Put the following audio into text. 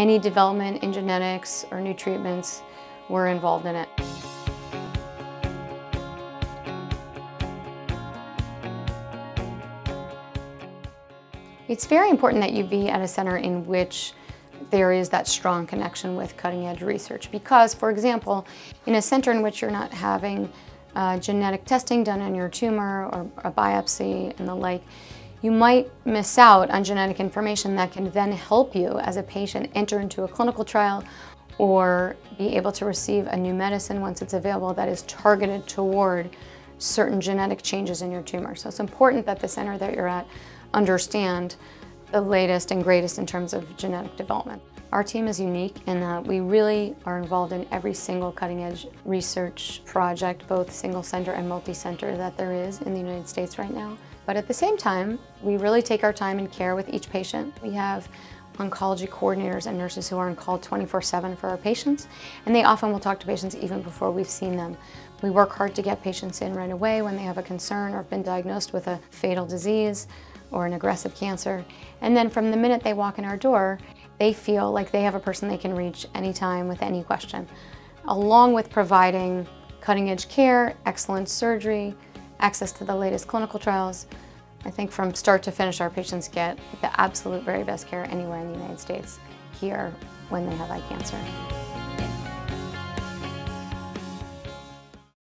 Any development in genetics or new treatments, we're involved in it. It's very important that you be at a center in which there is that strong connection with cutting edge research because, for example, in a center in which you're not having uh, genetic testing done on your tumor or a biopsy and the like, you might miss out on genetic information that can then help you as a patient enter into a clinical trial or be able to receive a new medicine once it's available that is targeted toward certain genetic changes in your tumor. So it's important that the center that you're at understand the latest and greatest in terms of genetic development. Our team is unique in that we really are involved in every single cutting edge research project, both single center and multi-center that there is in the United States right now. But at the same time, we really take our time and care with each patient. We have oncology coordinators and nurses who are on call 24-7 for our patients, and they often will talk to patients even before we've seen them. We work hard to get patients in right away when they have a concern or have been diagnosed with a fatal disease or an aggressive cancer. And then from the minute they walk in our door, they feel like they have a person they can reach anytime with any question, along with providing cutting edge care, excellent surgery, access to the latest clinical trials. I think from start to finish, our patients get the absolute very best care anywhere in the United States here when they have eye cancer.